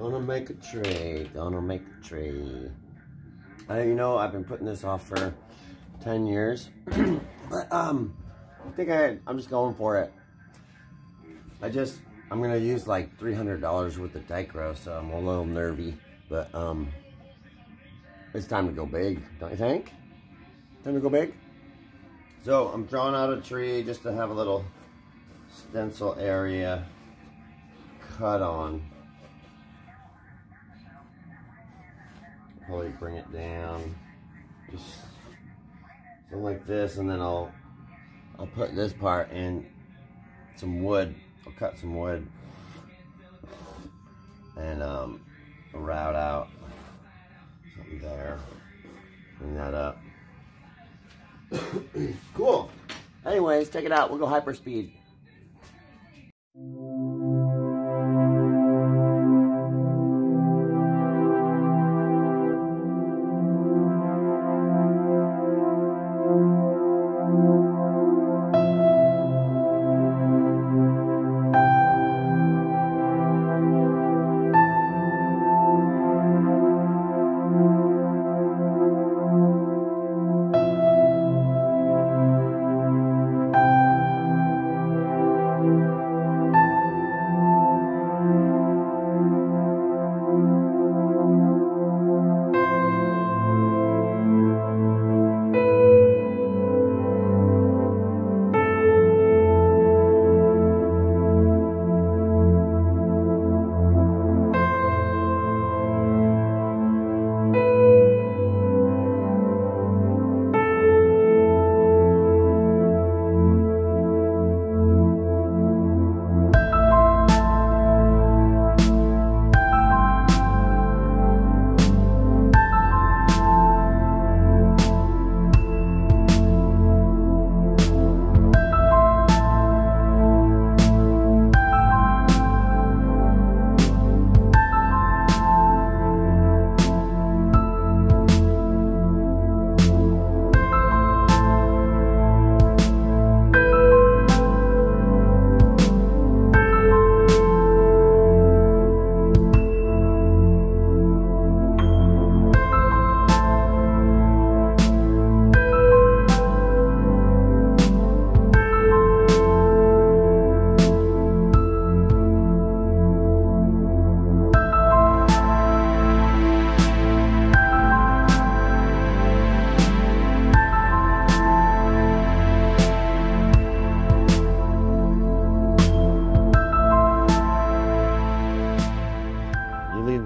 Gonna make a tree. Gonna make a tree. I, you know, I've been putting this off for 10 years. but, um, I think I, I'm just going for it. I just, I'm gonna use like $300 worth of Dichro, so I'm a little nervy. But, um, it's time to go big, don't you think? Time to go big? So, I'm drawing out a tree just to have a little stencil area cut on. Probably bring it down. Just something like this, and then I'll I'll put this part in some wood. I'll cut some wood and um, route out something there. Bring that up. cool. Anyways, check it out. We'll go hyperspeed. You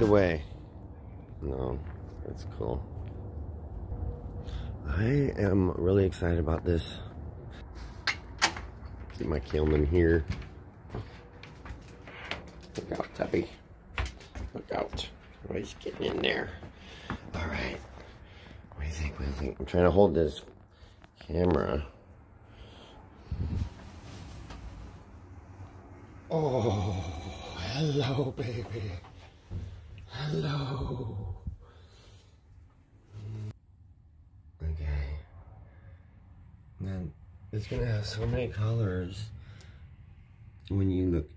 the way. No, that's cool. I am really excited about this. Get my Kilman here. Look out, Tuppy. Look out. Oh, getting in there. All right. What do you think? What do you think? I'm trying to hold this camera. Oh, hello, baby. Hello. Okay. Then it's gonna have so many colors when you look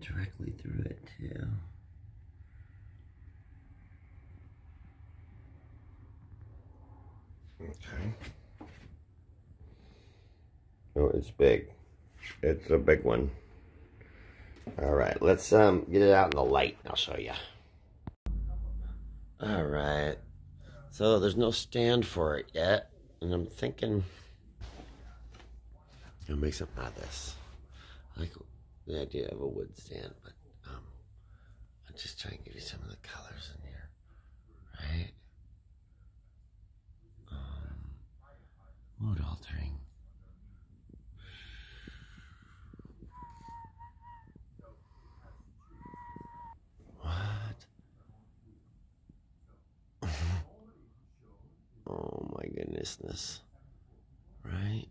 directly through it too. Okay. Oh, it's big. It's a big one. All right, let's um get it out in the light. I'll show you. All right. So there's no stand for it yet, and I'm thinking I'll make something out of this. I like the idea of a wood stand, but um, I'm just trying to give you some of the colors in here, right? Um, mood altering. What? Right?